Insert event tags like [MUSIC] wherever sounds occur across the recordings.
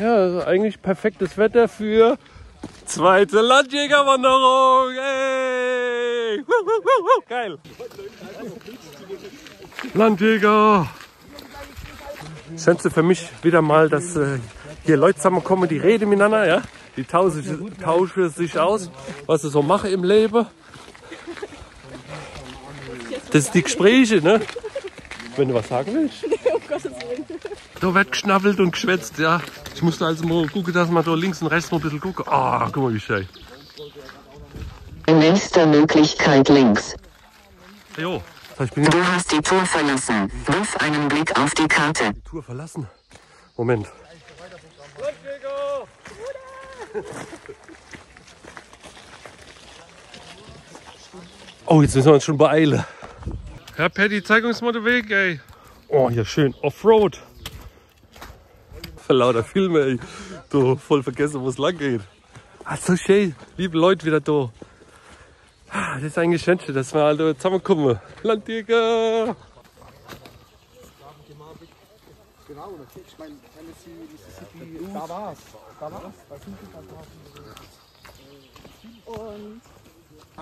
Ja, eigentlich perfektes Wetter für zweite Landjägerwanderung. Hey! Wuh, wuh, wuh. Geil. Landjäger. Schönste für mich wieder mal, dass äh, hier Leute zusammenkommen, die reden miteinander, ja. Die tauschen, tauschen sich aus, was sie so machen im Leben. Das sind die Gespräche, ne? Wenn du was sagen willst. Da wird geschnabbelt und geschwätzt, ja. Ich musste also mal gucken, dass man da links und rechts mal ein bisschen gucken. Ah, guck mal, wie schön. In nächster Möglichkeit links. Jo, Du hast die Tour verlassen. Wirf einen Blick auf die Karte. die Tour verlassen. Moment. Oh, jetzt müssen wir uns schon beeilen. Herr Paddy, zeig uns mal den Weg, ey. Oh, hier schön Offroad. Lauter Filme, ey. Du, voll vergessen, wo es lang geht. Ah, so schön. Liebe Leute wieder da. Ah, Das ist eigentlich schön, dass wir alle zusammenkommen. Landjäger. Genau, natürlich. Ich meine, Mississippi, da war's. Da war's. Da sind die da.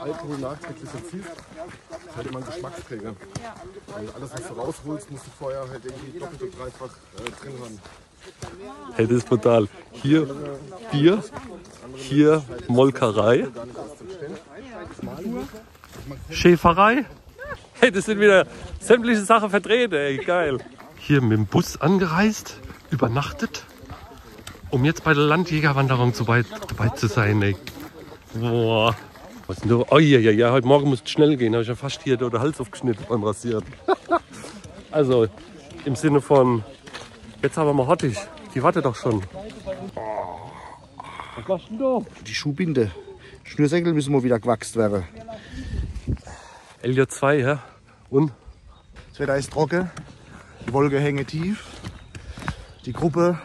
Alkohol nachträglich erzielt, ist halt immer ein Geschmacksträger. Weil alles, was du rausholst, musst du vorher halt irgendwie doppelt und dreifach äh, drin haben. Hey, das ist brutal. Hier Bier, hier Molkerei, Schäferei. Hey, das sind wieder sämtliche Sachen vertreten, ey, geil. Hier mit dem Bus angereist, übernachtet, um jetzt bei der Landjägerwanderung weit, dabei zu sein, ey. Boah. Was denn da? Oh ja, ja, ja, heute Morgen muss es schnell gehen. habe ich ja fast hier den Hals aufgeschnitten beim Rasieren. [LAUGHS] also im Sinne von, jetzt haben wir mal hottig. Die wartet doch schon. Was machst du denn da? Die Schuhbinde. Schnürsenkel müssen mal wieder gewachst werden. LJ2, ja? Und? Das Wetter ist trocken. Die Wolke hängt tief. Die Gruppe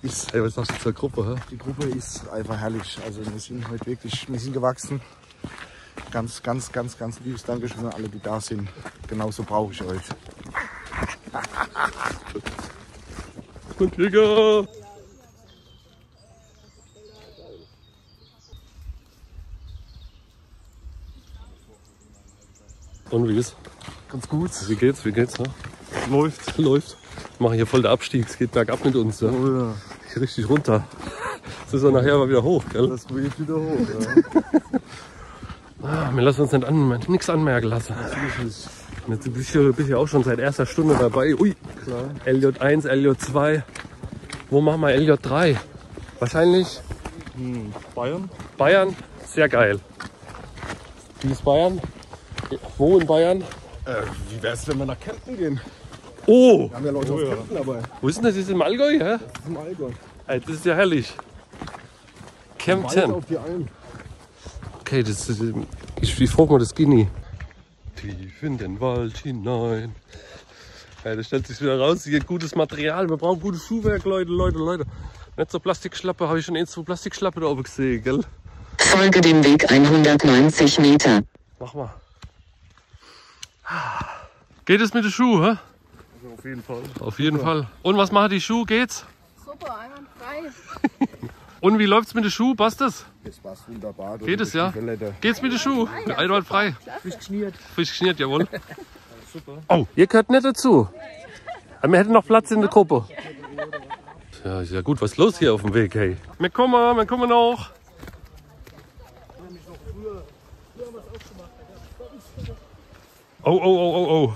ist, Ey, was sagst du zur Gruppe, hä? die Gruppe ist einfach herrlich. Also wir sind heute wirklich, wir sind gewachsen. Ganz, ganz, ganz, ganz liebes Dankeschön an alle, die da sind. Genauso brauche ich euch. [LAUGHS] Und Digga! Und wie ist? Ganz gut. Wie geht's? Wie geht's? Ne? Läuft. Läuft. Wir machen hier voll der Abstieg. Es geht bergab mit uns. Ja? Oh ja. Richtig runter. [LAUGHS] Das ist dann nachher mal wieder hoch, gell? Das geht wieder hoch. Ja. [LAUGHS] Wir lassen uns nicht an, nichts anmerken lassen. Jetzt bist du bist ja auch schon seit erster Stunde dabei. Ui, Klar. LJ1, LJ2. Wo machen wir LJ3? Wahrscheinlich Hm. Bayern? Bayern. Sehr geil. Wie ist Bayern? Wo in Bayern? Äh, wie wär's, wenn wir nach Kempten gehen? Oh, Wir haben ja Leute aus Kempten dabei. wo ist denn das? Das ist im Allgäu, hä? Das ist im Allgäu. Ey, Das ist ja herrlich. Kempten. auf die Alm. Okay, das ist, ähm, ich, ich frage mal das Gini. Tief in den Wald hinein. Ja, da stellt sich wieder raus, hier gutes Material. Wir brauchen gutes Schuhwerk, Leute, Leute, Leute. Nicht so Plastikschlappe, habe ich schon ein, zwei Plastikschlappe da oben gesehen, gell? Folge dem Weg 190 Meter. Mach mal. Geht es mit den Schuhen, hä? Also auf jeden Fall. Auf jeden Fall. Und was machen die Schuhe? Geht's? Super, einwandfrei. [LAUGHS] Und wie läuft's mit den Schuhen? Passt es? Jetzt war's wunderbar. Du Geht es, ja? Geht's mit den Schuhen? Einwandfrei. Frisch geschmiert. Frisch geschmiert, jawohl. [LAUGHS] Oh, ihr gehört nicht dazu. Aber wir hätten noch Platz in der Gruppe. Ja, ist ja gut, was ist los hier auf dem Weg, hey? Wir kommen, wir kommen noch. Oh, oh, oh, oh, oh.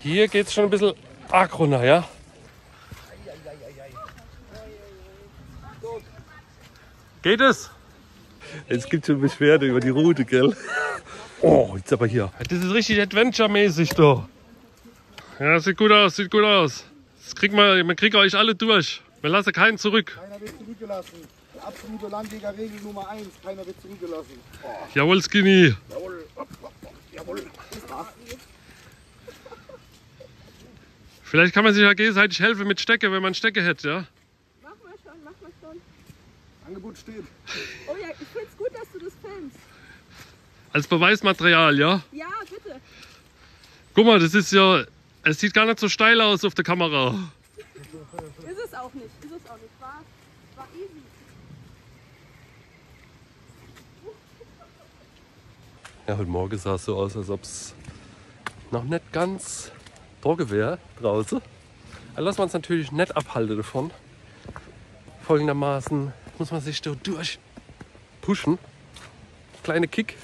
Hier geht's schon ein bisschen arg runter, ja? Geht es? Es gibt schon Beschwerde über die Route, gell? Oh, jetzt aber hier. Das ist richtig Adventure-mäßig da. Ja, sieht gut aus, sieht gut aus. Das kriegt man, man kriegt euch alle durch. Wir lassen keinen zurück. Keiner wird zurückgelassen. Die absolute Landjägerregel Nummer 1. Keiner wird zurückgelassen. Jawohl, Skinny. Jawohl. Jawohl. Vielleicht kann man sich ja gegenseitig helfen mit Stecke, wenn man Stecke hätte, ja? Mach mal schon, mach mal schon. Angebot steht. Oh ja, ich find's gut, dass du das filmst. Als Beweismaterial, ja? Ja, bitte. Guck mal, das ist ja, es sieht gar nicht so steil aus auf der Kamera. Ist es auch nicht. Ist es auch nicht wahr? war easy. Ja, heute Morgen sah es so aus, als ob es noch nicht ganz trocken wäre draußen. Also lassen wir uns natürlich nicht abhalten davon. Folgendermaßen muss man sich da durch pushen. Kleine Kick.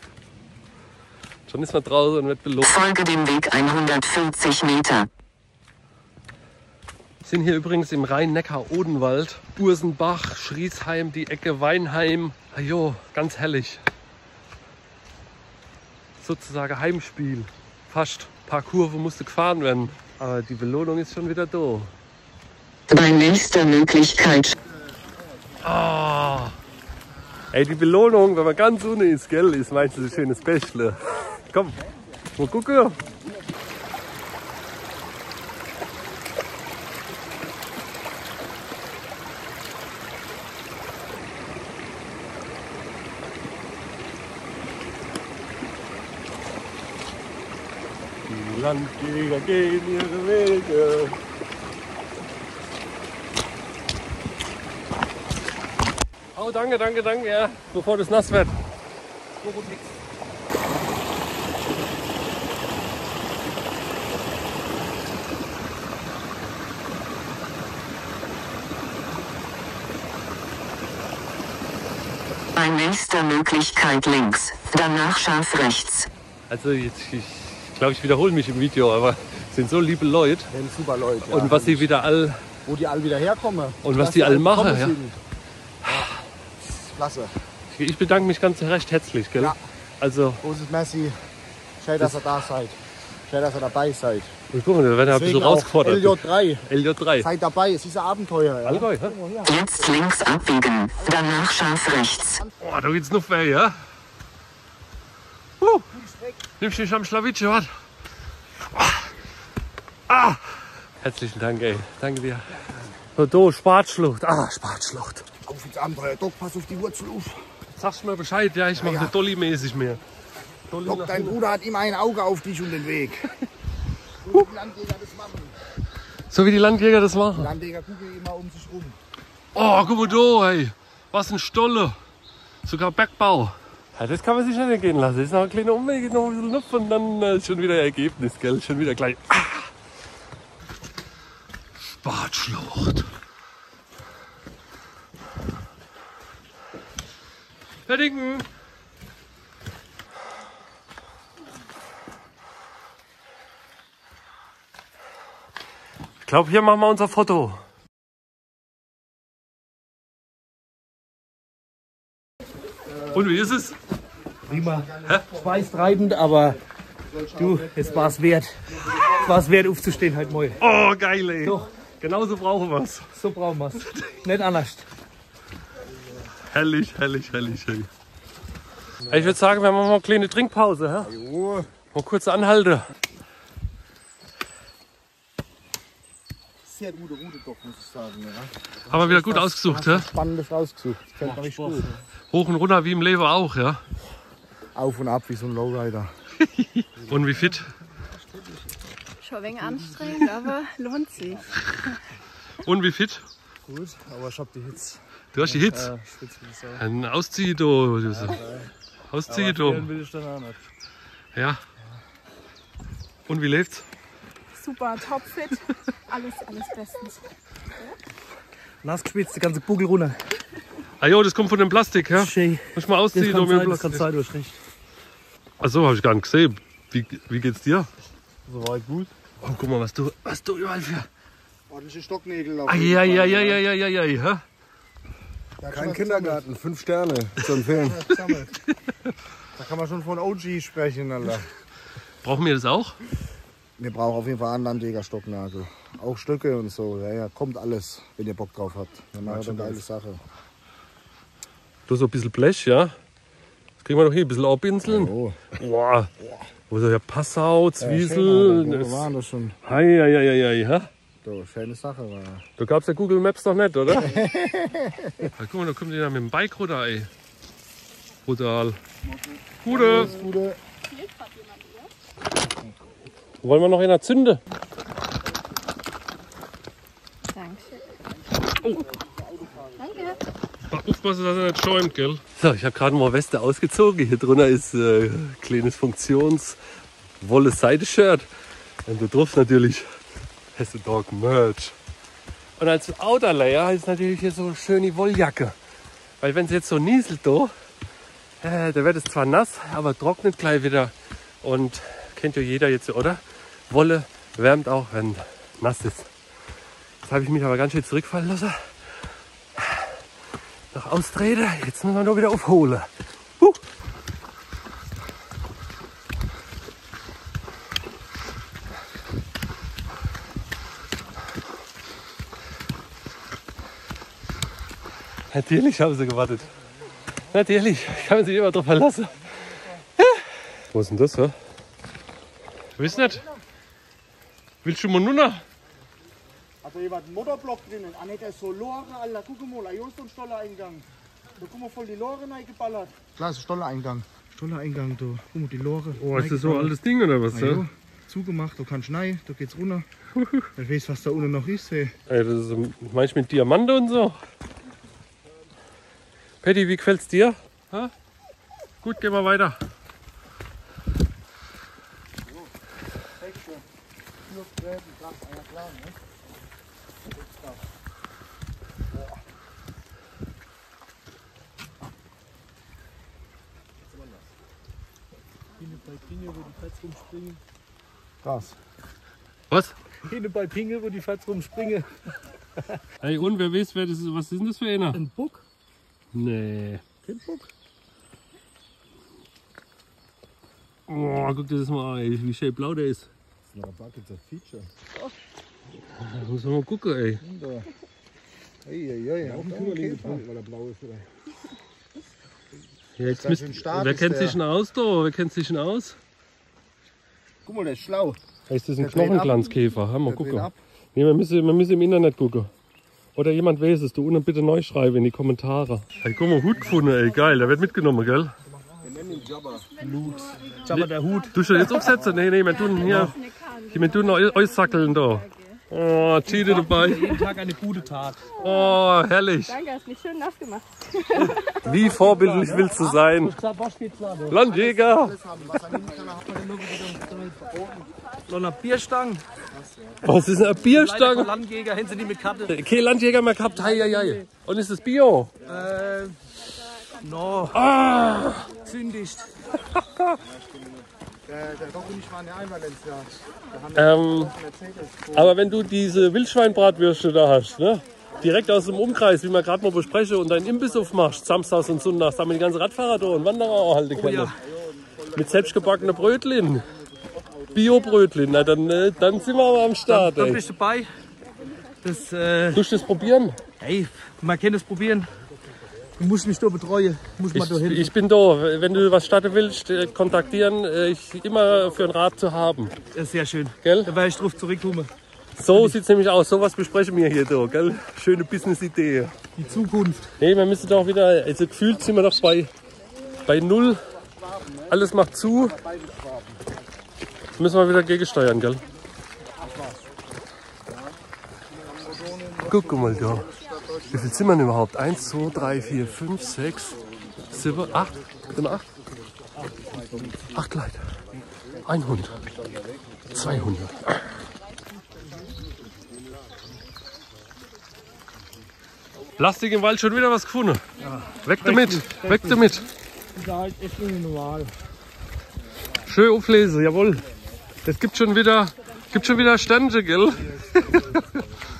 Schon ist man draußen und wird belohnt. Folge dem Weg 150 Meter. Wir sind hier übrigens im Rhein-Neckar-Odenwald. Ursenbach, Schriesheim, die Ecke Weinheim. Ajo, ganz herrlich. Sozusagen Heimspiel. Fast. Ein paar Kurven musste gefahren werden. Aber die Belohnung ist schon wieder da. Bei nächster Möglichkeit Ah. Ey, die Belohnung, wenn man ganz unten ist, gell, ist meistens ein schönes Bächle. [LAUGHS] Komm, mal gucken. Die Landjäger gehen ihre Wege. Oh, danke, danke, danke, ja. Bevor das nass wird. bei nächster Möglichkeit links, danach scharf rechts. Also jetzt, ich glaube, ich wiederhole mich im Video, aber es sind so liebe Leute. Sind super Leute. ja. Und was sie wieder all, Wo die alle wieder herkommen. Und was die alle machen, kommen ja. sind. Ja, Klasse. ich bedanke mich ganz recht herzlich, gell? Ja. Also, Großes Messi. Schön, dass ihr da seid. Schön, dass ihr dabei seid. ich guck mal, da werden wir ein bisschen rausgefordert. LJ3. LJ3. Seid dabei, es ist ein Abenteuer. Ja? Allgäu, hä? Jetzt links abbiegen, danach scharf rechts. Oh, da geht's noch weh, ja? Uh, nimmst du dich am Schlawitsche, was? Ah! Herzlichen Dank, ey. Danke dir. So, do, Spartschlucht. Ah, Spartschlucht. Auf ins Abenteuer. Doc, pass auf die Wurzel auf. Sagst du mir Bescheid? Ja, ich mache Ja. ja. Dolly-mäßig mehr. Dolly Doc, dein. Bruder hat immer ein Auge auf dich und den Weg. [LAUGHS] So wie die Landjäger das machen. So wie die Landjäger das machen. Landjäger gucken immer um sich rum. Oh, guck mal da, ey. Was ein Stolle. Sogar Bergbau. Ja, das kann man sich nicht entgehen lassen. Das ist noch ein kleiner Umweg, noch ein bisschen Luft und dann äh, ist schon wieder Ergebnis, gell? Schon wieder gleich. Ah. Spartschlucht. Herr Dinken. Ich glaube, hier machen wir unser Foto. Und wie ist es? Prima. Schweißtreibend, aber du, es war es wert. Es war es wert, aufzustehen heute Morgen. Oh, geil, ey. Doch. Genauso brauchen wir es. So brauchen wir es. Nicht anders. Herrlich, herrlich, herrlich, herrlich. Ich würde sagen, wir machen mal eine kleine Trinkpause. Hä? Jo. Mal kurz anhalten. Sehr gute Route doch, muss ich sagen. Ja. Haben wir wieder gut ausgesucht. Hä? Spannendes rausgesucht. Das kennt man richtig gut. Hoch und runter wie im Leben auch. ja. Auf und ab wie so ein Lowrider. [LAUGHS] Und wie fit? Schon ein wenig anstrengend, aber lohnt sich. Und wie fit? Gut, aber ich hab die Hits. Du hast die Hits. Ja, spitz wie Sau. Ein Auszieh, du. du. Auszieh, du. will ich dann auch nicht. Ja. Und wie läuft's? Super, topfit. Alles, alles bestens. Nass gespitzt, die ganze Buckel runter. Ah jo, das kommt von dem Plastik, ja? Schön. Muss mal Das ausziehen. um den sein, das kann Plastik. sein, du hast recht. Achso, habe ich gar nicht gesehen. Wie, wie geht's dir? Soweit gut. Oh, guck mal, was du, was du überall für. Ordentliche Stocknägel. auf jeden Fall, Eieieiei. hä? Da kann Kein Kindergarten, fünf Sterne zu empfehlen. Da kann man schon von OG sprechen, Alter. Brauchen wir das auch? Wir brauchen auf jeden Fall einen Landjäger-Stocknagel. Auch Stöcke und so. Ja, ja, kommt alles, wenn ihr Bock drauf habt. Wir machen eine geile Sache. Du so ein bisschen Blech, ja? Das kriegen wir doch hier, ein bisschen Abbinseln. Oh. Boah. Wo so ja Passau, Zwiesel. Ja, das- wir waren das schon. Hei, hei, hei, hei, hä? So, schöne Sache war. Da gab's ja Google Maps noch nicht, oder? [LAUGHS] ja, guck mal, da kommt da mit dem Bike runter, ey. Brutal. Gute. Gute. Wollen wir noch in der Zünde? Dankeschön. Oh. Danke. Aufpassen, dass er nicht schäumt, gell? So, ich habe gerade mal Weste ausgezogen. Hier drunter ist äh, kleines Funktions Wolle Seide-Shirt. Und da drauf natürlich Hesse Dog Merch. Und als Outer Layer ist natürlich hier so schön die Wolljacke. Weil wenn es jetzt so nieselt äh, da wird es zwar nass, aber trocknet gleich wieder. Und kennt ja jeder jetzt, oder? Wolle wärmt auch, wenn nass ist. Jetzt habe ich mich aber ganz schön zurückfallen lassen. Noch austrete, jetzt müssen wir nur wieder aufholen. Huh. Natürlich haben sie gewartet. Natürlich, ich kann sich immer drauf verlassen. Wo ist denn das, hä? Weiß nicht. Willst du mal nur noch? Also hier war ein Motorblock drinnen. Ah ne, der ist so Lore, Alter. Guck mal, hier ist so ein Stollereingang. Da guck mal voll die Lore reingeballert. Klar, ist ein Stollereingang. Stollereingang, da. Guck mal, die Lore. Oh, ist das so ein altes Ding oder was? Ja, Ja? zugemacht, da kannst du rein, da geht's runter. [LAUGHS] Ich weiß, was da unten noch ist. Hey. Ey, das ist so- manchmal mit Diamante und so. Patty, wie gefällt's dir? Ha? Gut, gehen wir weiter. Krass. Was? Hinten bei Pinge, wo die Fatz rumspringen. Ey, und wer weiß, wer das ist, was ist denn das für einer? Ein Buck. Nee. Kein Buck. Oh, guck dir das mal an, ey, wie schön blau der ist. Na, da gibt's ein Feature. Da muss man mal gucken, ey. Eieiei, Auch ein Kühlerling gefunden, weil er blau ist? Ja, jetzt Das müsst, ist wer ist kennt sich denn aus da? Wer kennt sich denn aus? Guck mal, der ist schlau. Ist das ein. Knochenglanzkäfer? Ha, mal Der dreht gucken. Nee, wir müssen, wir müssen im Internet gucken. Oder jemand weiß es, du unten bitte neu schreiben in die Kommentare. Ey, guck mal, Hut gefunden, ey, geil, der wird mitgenommen, gell? Jabba der Hut. Du schon jetzt aufsetzen? Nee, nee, wir tun hier, hier wir tun noch aussackeln da. Oh, Cheete dabei. Jeden Tag eine gute Tat. Oh, herrlich. Danke, hast mich schön nass gemacht. Wie vorbildlich willst du sein? Landjäger. Noch eine Bierstange. Was ist eine Bierstange? Landjäger, hätten sie nicht mit Karte. Okay, Landjäger mehr gehabt, hei, hei, hei. Und ist es Bio? Äh, no. Ah. Zündigt. [LAUGHS] Der, der Doch und ich waren ja haben wir Ähm, aber wenn du diese Wildschweinbratwürste da hast, ne? Direkt aus dem Umkreis, wie wir gerade mal besprechen, und deinen Imbiss aufmachst, samstags und sonntags, damit die ganzen Radfahrer da und Wanderer auch halten können. ja. Mit selbstgebackenen Brötlin. Bio-Brötlin, na dann, äh, dann sind wir aber am Start, Da ey. bist du dabei. Das, äh, du das probieren? hey, man kann es probieren. Du musst mich da betreuen. Muss Ich, hin. ich bin da. Wenn du was starten willst, äh, kontaktieren. Äh, Ich immer für einen Rat zu haben. Ist sehr schön. Gell? Da werde ich drauf zurückkommen. So sieht es nämlich aus. So was besprechen wir hier da, gell? Schöne Business-Idee. Die Zukunft. Nee, wir müssen doch wieder, also gefühlt sind wir doch bei, bei Null. Alles macht zu. Müssen wir wieder gegensteuern, gell? Guck mal da. Wie viel sind wir denn überhaupt? 1, 2, 3, 4, 5, 6, 7, 8. Sind wir 8? 8 Leute. 100. 200. Plastik im Wald schon wieder was gefunden. Weg damit, weg damit. Da halt echt normal. Schön auflesen, jawohl. Es gibt schon wieder, gibt schon wieder Stände, gell?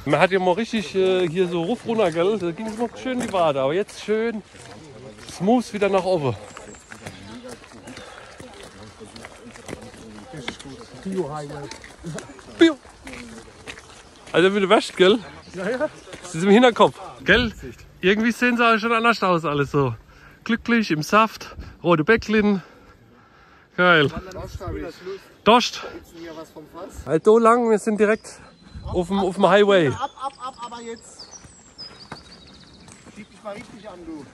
Man hat ja mal richtig äh, hier so Ruf runter, gell? Da ging es noch schön die Wade, aber jetzt schön smooth wieder nach oben. Bio. Also wie du wäschst, gell? Ja, ja. Das ist im Hinterkopf, gell? Irgendwie sehen sie auch schon anders aus, alles so. Glücklich, im Saft, rote Bäcklin. Geil. Dost. Halt so lang, wir sind direkt auf dem, auf dem Highway. Ab, ab, ab, aber jetzt. Schieb dich mal richtig an, du.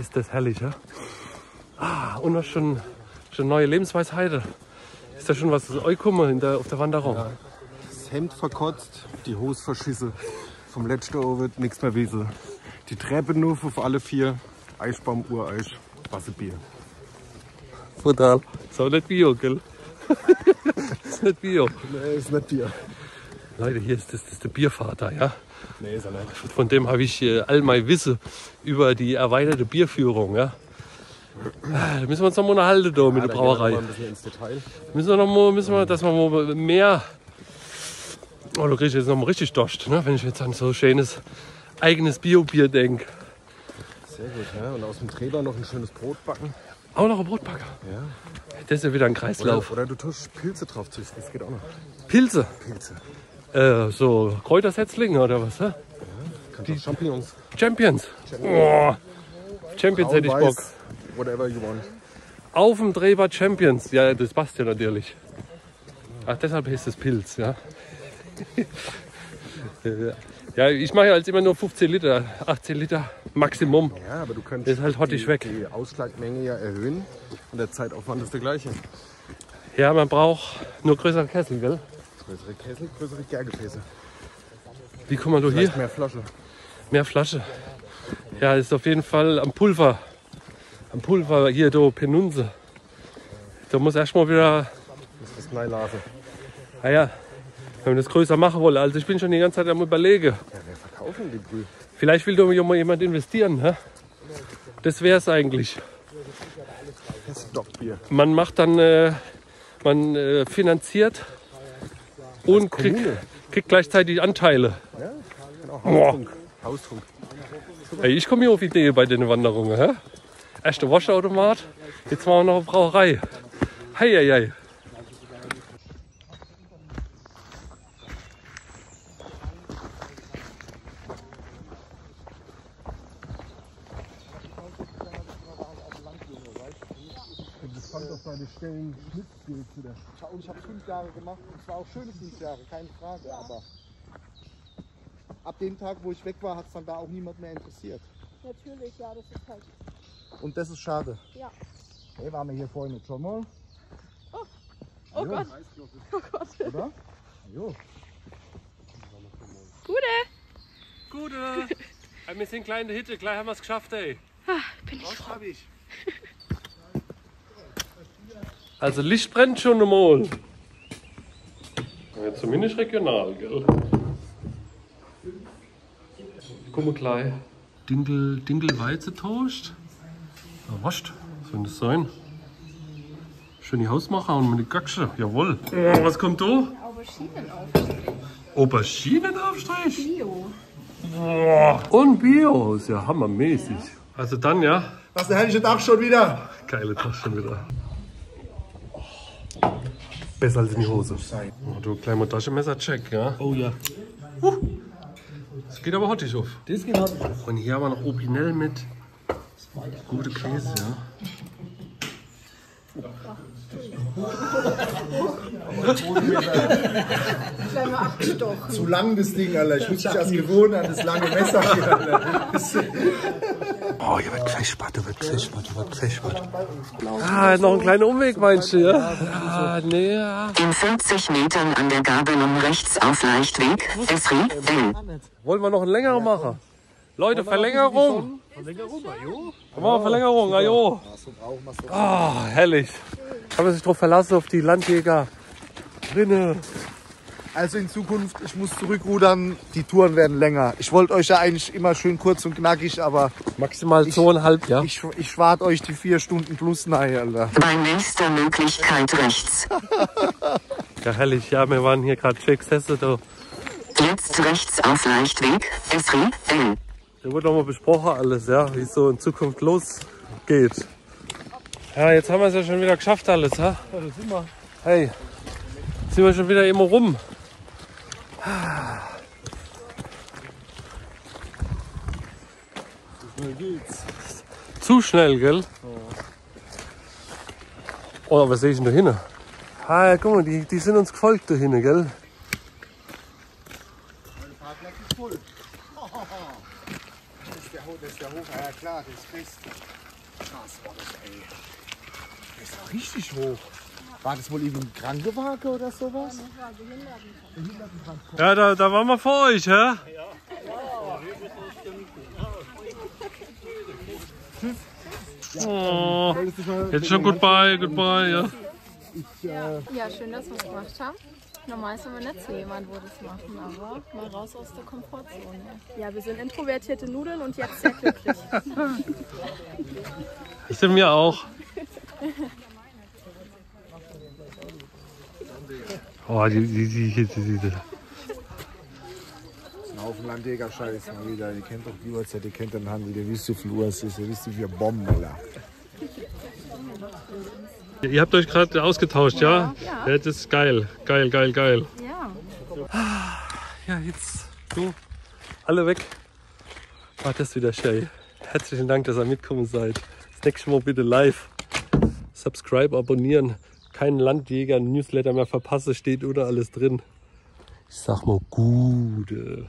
Ist das herrlich, ja? Ah, und noch schon, schon neue Lebensweisheiten. Ist da schon was in der, auf der Wanderung? Das Hemd verkotzt, die Hose verschissen. vom letzten Ovid nichts mehr wissen. Die Treppe nur auf alle vier. Eisbaum, Ureis, Wasserbier. Brutal. Ist auch nicht Bio, gell? ist nicht Bio. Nee, ist nicht Bier. Leute, hier ist das, das ist der Biervater, ja? Nee, ist er nicht. Von dem habe ich äh, all mein Wissen über die erweiterte Bierführung, ja? Ah, Da müssen wir uns noch mal unterhalten da mit der Da gehen wir Brauerei. Detail. Müssen wir noch mal, müssen wir, dass wir mal mehr. Oh, du kriegst jetzt noch mal richtig Durst, ne? wenn ich jetzt an so schönes eigenes Bio-Bier denke. Sehr gut, ja. Und aus dem Träger noch ein schönes Brot backen. Auch noch ein Brotbacker. Ja. Das ist ja wieder ein Oder, Kreislauf. oder du tust Pilze drauf züchten, das geht auch noch. Pilze. Pilze. Äh, so Kräutersetzlinge oder was? Hä? Kannst auch Champignons. Champions. Oh, Champions hätte ich Bock. Whatever you want. Auf dem Drehbad Champions. Ja, das passt ja natürlich. Ach, deshalb heißt es Pilz, ja. [LAUGHS] ja, ich mache ja als immer nur 15 Liter, 18 Liter Maximum. Ja, aber du könntest Ist halt hottig die, weg. die Ausschlagmenge ja erhöhen und der Zeitaufwand ist der gleiche. Ja, man braucht nur größere Kessel, gell? Größere Kessel, größere Gärgefäße. Wie kommen wir durch hier? Mehr Flasche. Mehr Flasche. Ja, ist auf jeden Fall am Pulver. Am Pulver hier, do Penunse. Da muss erstmal wieder, Das ist Neilase. ah ja, wenn wir das größer machen wollen. Also ich bin schon die ganze Zeit am überlegen. Ja, wir verkaufen die Brühe. Vielleicht will doch mal jemand investieren. Hä? Das wäre es eigentlich. Man macht dann, äh, man äh, finanziert und kriegt, kriegt gleichzeitig Anteile. Genau, Boah. Haustrunk. Haustrunk. Ey, ich komme hier auf Ideen bei den Wanderungen. Hä? Erst der Waschautomat, jetzt machen wir noch eine Brauerei. Hei, hei, hei. Kommt auf seine Stellen Schnittbild zu der Und ich habe fünf Jahre gemacht und es war auch schöne fünf Jahre, keine Frage. Aber ab dem Tag, wo ich weg war, hat es dann da auch niemand mehr interessiert. Natürlich, ja, das ist halt. Und das ist schade. Ja. Hey, waren wir hier vorhin jetzt schon mal, [LAUGHS] Oh Gott. oder? Jo. Gute. Gute. [LAUGHS] Wir sind kleine Hitte, gleich haben wir es geschafft, ey. Bin ich froh. Hab ich. Also Licht brennt schon einmal. Ja, zumindest regional, gell? Guck mal gleich. Dinkel, Dinkel Weizetoast. Ja, wascht. Was soll das sein? Schön die Hausmacher und mit den Gacksche. Jawohl. Oh, was kommt da? Auberginenaufstrich. Auberginenaufstrich? Bio. Boah. Und Bio. Ist ja hammermäßig. Also dann, ja. Was der herrliche Tag schon wieder? Geile Tasche schon wieder. Besser als in die Hose. Oh, du kleiner Taschenmesser-Check, ja? Oh ja. Das geht aber hottig auf. Das geht halt. Und hier haben wir noch Opinel mit. Gute Käse, ja. Zu lang das Ding, Alter. Ich muss mich erst gewohnt an das lange Messer hier, Alter. [LAUGHS] Oh, hier wird gefäschbart, hier wird gefäschbart, hier wird gefäschbart. Ah, noch ein kleiner Umweg, meinst du, ja? Ah, nee, ja. In 50 Metern an der Gabelung rechts auf Leichtweg, Esri, Will. Wollen wir noch einen längeren machen? Leute, Verlängerung. Verlängerung, ajo. Verlängerung, ajo. Ah, herrlich. Kann man sich drauf verlassen, auf die Landjäger. Rinne. Also in Zukunft, ich muss zurückrudern, die Touren werden länger. Ich wollte euch ja eigentlich immer schön kurz und knackig, aber Maximal zweieinhalb, ja? ich, ich schwart euch die vier Stunden plus nahe, Alter. Bei nächster Möglichkeit rechts. Ja, herrlich. Ja, wir waren hier gerade Shakes Hesse, da. Jetzt rechts auf Leichtweg, Esri, Will. Da wurde nochmal besprochen alles, ja, wie es so in Zukunft losgeht. Ja, jetzt haben wir es ja schon wieder geschafft alles, ha? Ja, da sind wir. Hey, jetzt sind wir schon wieder immer rum. Zu schnell, gell? Oh, was sehe ich denn da hinten? Ah, ja, guck mal, die, die sind uns gefolgt da hinten, gell? Das ist der Hof, das ist der Hof, ja klar, das ist fest. Krass war das, ey. Das war richtig hoch. War das wohl eben ein Krankenwagen oder sowas? Ja, da, da waren wir vor euch, hä? Oh, jetzt schon goodbye, goodbye, ja. Ja, schön, dass wir es gemacht haben. Normal sind wir nicht so jemand, wo das machen, aber mal raus aus der Komfortzone. Ja, wir sind introvertierte Nudeln und jetzt sehr glücklich. Ich bin mir auch. [LAUGHS] Oh, die, die, die, die, die, die. Ein Haufen Landjäger-Scheiß mal wieder. Ihr kennt doch die Uhrzeit, ihr kennt den Handel, ihr wisst, wie viel Uhr es ist, ihr wisst, wie viele Bomben, Alter. Ihr habt euch gerade ausgetauscht, ja? Ja. Ja, das ist geil. Geil, geil, geil. Ja. Ja, jetzt so. Alle weg. War das wieder schön. Herzlichen Dank, dass ihr mitgekommen seid. Das nächste Mal bitte live. Subscribe, abonnieren. Keinen Landjäger, Newsletter mehr verpasse, steht oder alles drin. Ich sag mal, gute.